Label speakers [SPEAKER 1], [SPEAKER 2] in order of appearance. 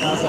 [SPEAKER 1] Nossa,